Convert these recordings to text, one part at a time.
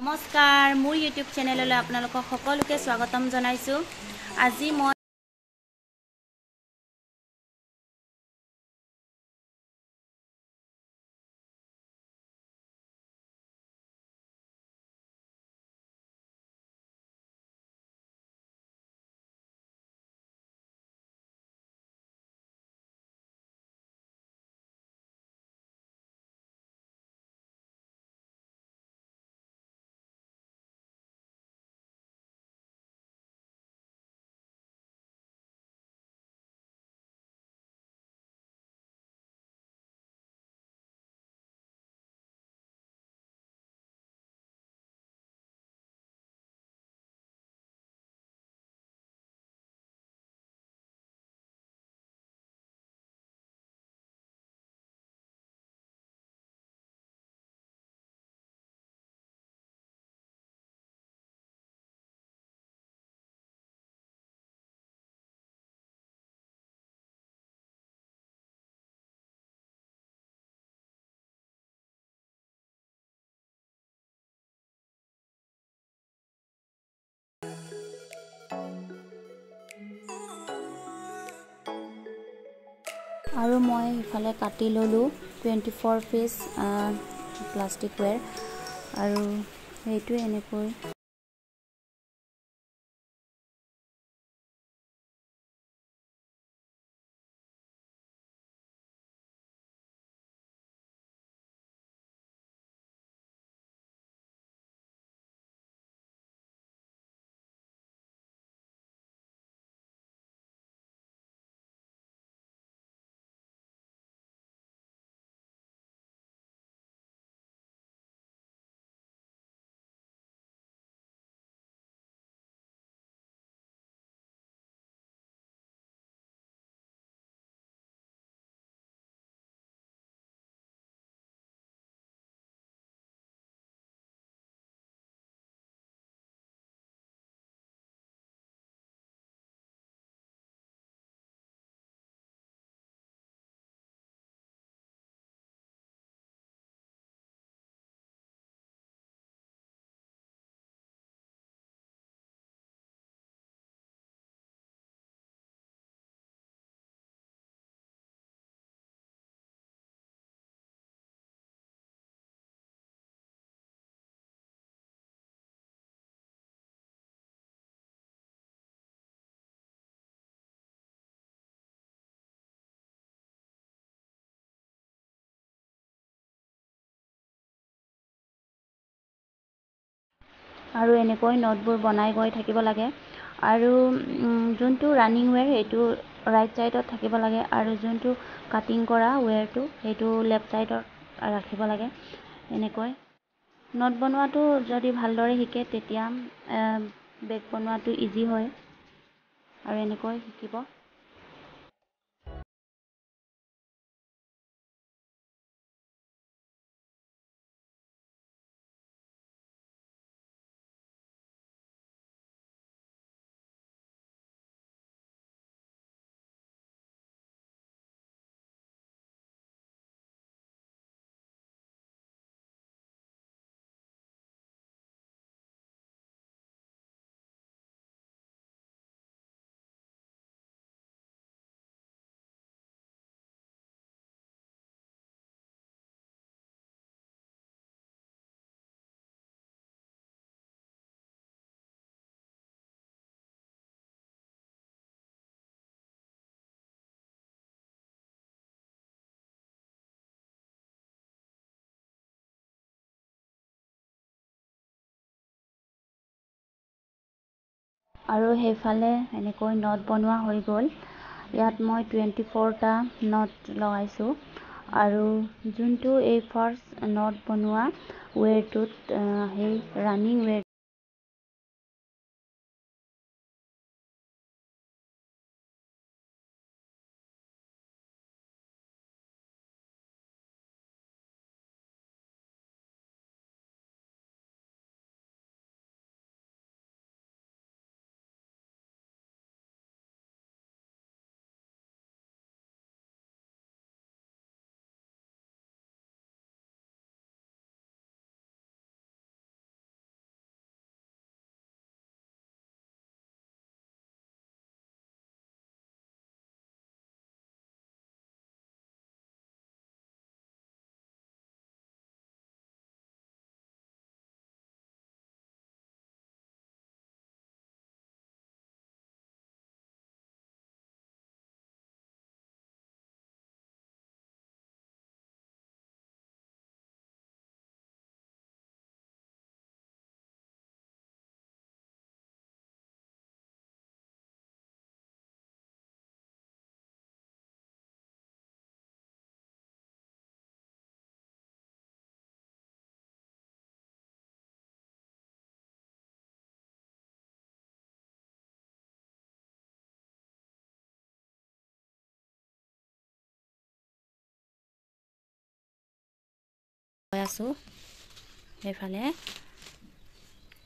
নমস্কাৰ মোৰ ইউটিউব চেনেললৈ আপোনালোকক সকলোকে স্বাগতম জনাইছোঁ। আজি মই আৰু মই ইফালে কাটি ল'লোঁ টুৱেণ্টি ফ'ৰ পিচ প্লাষ্টিকৱেৰ আৰু সেইটোৱে এনেকৈ। আৰু এনেকৈ নটবোৰ বনাই গৈ থাকিব লাগে। আৰু যোনটো ৰানিং ৱেৰ সেইটো ৰাইট ছাইডত থাকিব লাগে আৰু যোনটো কাটিং কৰা ৱেৰটো সেইটো লেফ্ট ছাইডত ৰাখিব লাগে। এনেকৈ। নট বনোৱাটো যদি ভালদৰে শিকে তেতিয়া বেগ বনোৱাটো ইজি হয়। আৰু এনেকৈ শিকিব। আৰু সেইফালে এনেকৈ নট বনোৱা হৈ গ'ল। ইয়াত মই টুৱেণ্টি ফ'ৰটা নট লগাইছোঁ। আৰু যোনটো এই ফাৰ্ষ্ট নট বনোৱা ৱেৰটোত সেই ৰানিং ৱেৰ আছোঁ সেইফালে।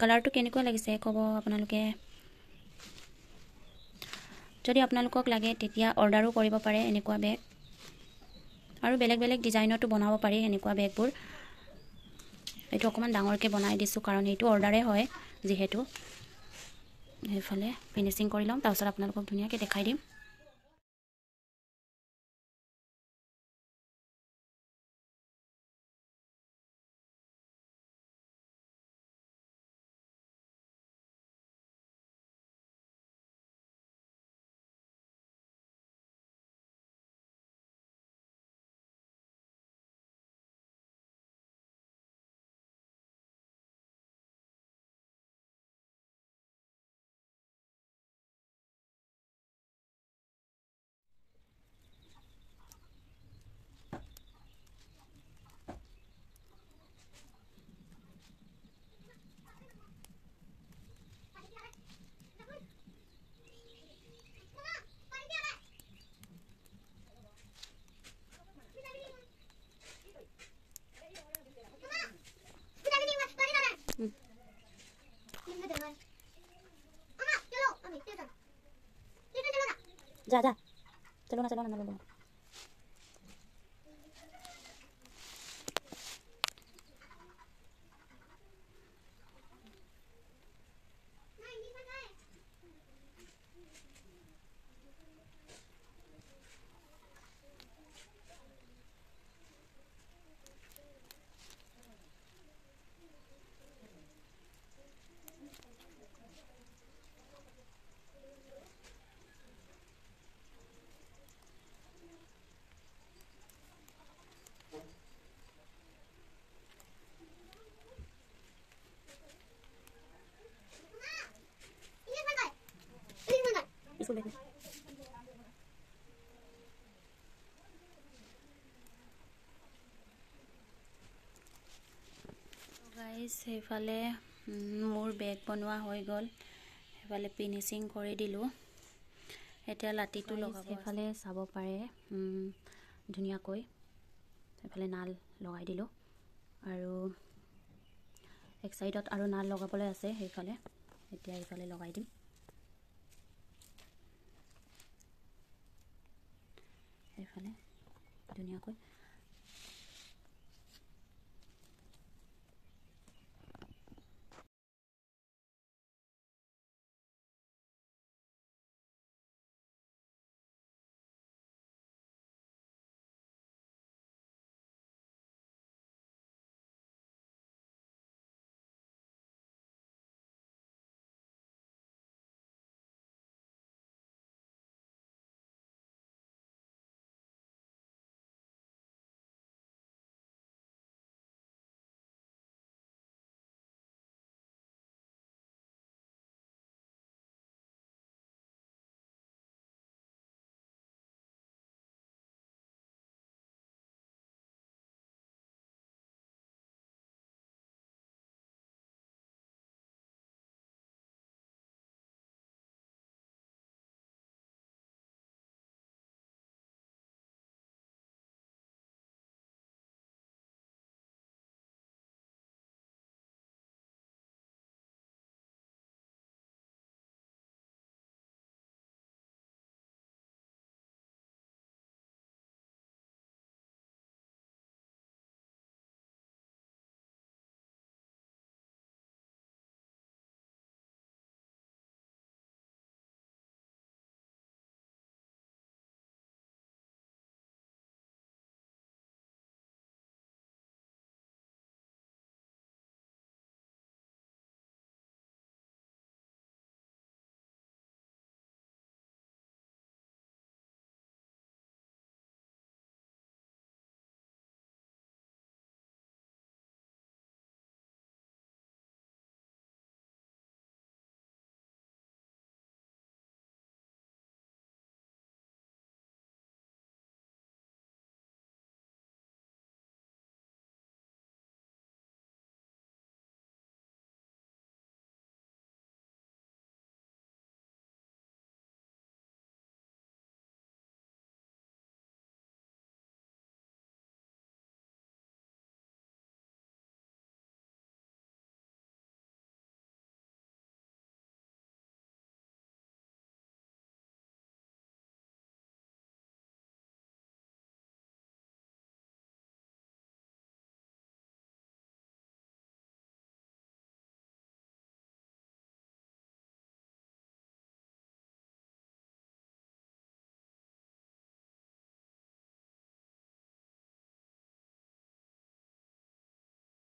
কালাৰটো কেনেকুৱা লাগিছে ক'ব আপোনালোকে? যদি আপোনালোকক লাগে তেতিয়া অৰ্ডাৰো কৰিব পাৰে এনেকুৱা বেগ। আৰু বেলেগ বেলেগ ডিজাইনতো বনাব পাৰি এনেকুৱা বেগবোৰ। এইটো অকণমান ডাঙৰকৈ বনাই দিছোঁ কাৰণ এইটো অৰ্ডাৰে হয় যিহেতু। সেইফালে ফিনিচিং কৰি ল'ম তাৰপিছত আপোনালোকক ধুনীয়াকৈ দেখাই দিম। じゃあじ。なちょななるほ。গাইজ সেইফালে মোৰ বেগ বনোৱা হৈ গ'ল। সেইফালে ফিনিচিং কৰি দিলোঁ। এতিয়া লাটিটো লগাব সেইফালে চাব পাৰে ধুনীয়াকৈ। সেইফালে নাল লগাই দিলোঁ। আৰু এক চাইডত আৰু নাল লগাবলৈ আছে সেইফালে। এতিয়া এইফালে লগাই দিম। এইফালে ধুনীয়াকৈ।